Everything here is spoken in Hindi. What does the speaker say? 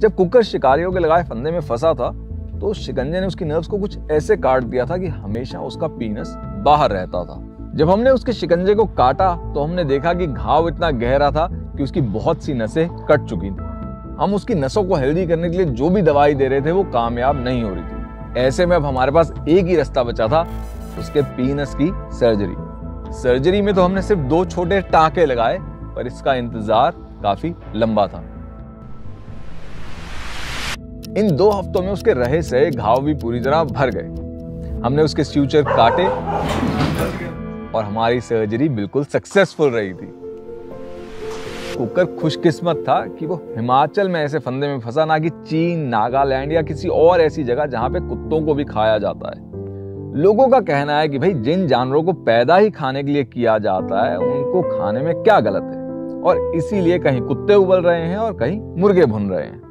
जब कुकर शिकारियों के लगाए फंदे में फंसा था तो शिकंजे ने उसकी नर्व्स को कुछ ऐसे काट दिया था कि हमेशा उसका पीनस बाहर रहता था। जब हमने उसके शिकंजे को काटा तो हमने देखा कि घाव इतना गहरा था कि उसकी बहुत सी नसें कट चुकी थी। हम उसकी नसों को हेल्दी करने के लिए जो भी दवाई दे रहे थे, वो कामयाब नहीं हो रही थी। ऐसे में अब हमारे पास एक ही रास्ता बचा था, उसके पीनस की सर्जरी सर्जरी में तो हमने सिर्फ़ दो छोटे टाके लगाए, पर इसका इंतज़ार काफ़ी लंबा था। इन दो हफ्तों में उसके रहे से घाव भी पूरी तरह भर गए। हमने उसके फ्यूचर काटे और हमारी सर्जरी बिल्कुल सक्सेसफुल रही थी। कुकर खुशकिस्मत था कि वो हिमाचल में ऐसे फंदे में फंसा, ना कि चीन, नागालैंड या किसी और ऐसी जगह जहाँ पे कुत्तों को भी खाया जाता है। लोगों का कहना है कि भाई, जिन जानवरों को पैदा ही खाने के लिए किया जाता है, उनको खाने में क्या गलत है? और इसीलिए कहीं कुत्ते उबल रहे हैं और कहीं मुर्गे भुन रहे हैं।